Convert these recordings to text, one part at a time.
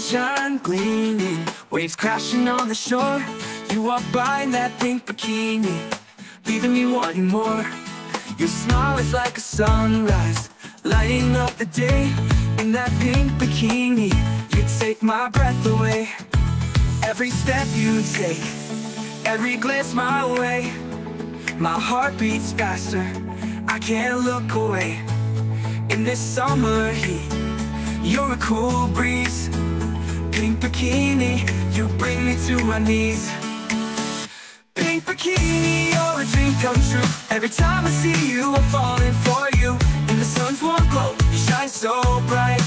sunshine gleaming, waves crashing on the shore. You walk by in that pink bikini, leaving me wanting more. Your smile is like a sunrise, lighting up the day. In that pink bikini, you take my breath away. Every step you take, every glance my way, my heart beats faster. I can't look away. In this summer heat, you're a cool breeze. Pink bikini, you bring me to my knees. Pink bikini, you're a dream come true. Every time I see you, I'm falling for you. In the sun's warm glow, you shine so bright.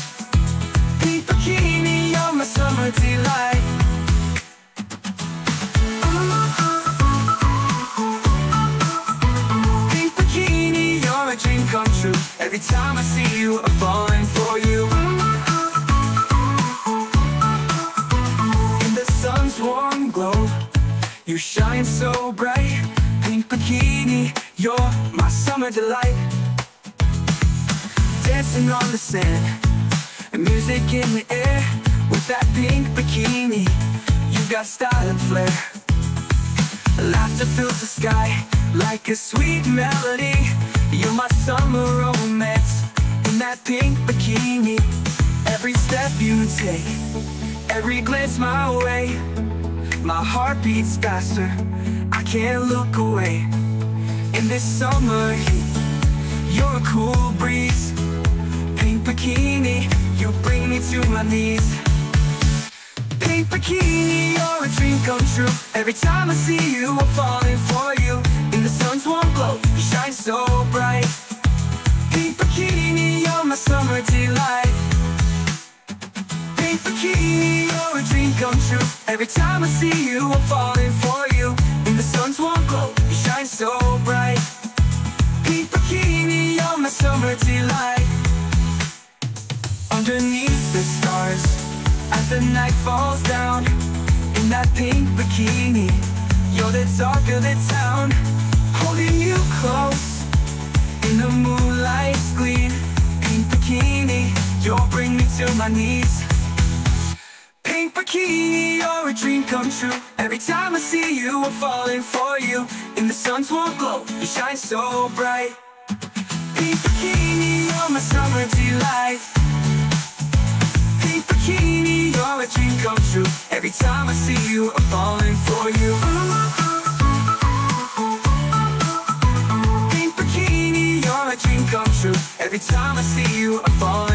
Pink bikini, you're my summer delight. Pink bikini, you're a dream come true. Every time I see you, I'm you shine so bright. Pink bikini, you're my summer delight. Dancing on the sand, and music in the air. With that pink bikini, you got style and flair. Laughter fills the sky like a sweet melody. You're my summer romance in that pink bikini. Every step you take, every glance my way, my heart beats faster. I can't look away. In this summer heat, you're a cool breeze. Pink bikini, you bring me to my knees. Pink bikini, you're a dream come true Every time I see you, I'm falling for Every time I see you, I'm falling for you. In the sun's warm glow, you shine so bright. Pink bikini, you're my summer delight. Underneath the stars As the night falls down In that pink bikini You're the talk of the town. Holding you close In the moonlight's gleam Pink bikini You'll bring me to my knees Bikini, you're a dream come true. Every time I see you, I'm falling for you. In the sun's warm glow, you shine so bright. Pink bikini, you're my summer delight. Pink bikini, you're a dream come true. Every time I see you, I'm falling for you. Pink bikini, you're a dream come true. Every time I see you, I'm falling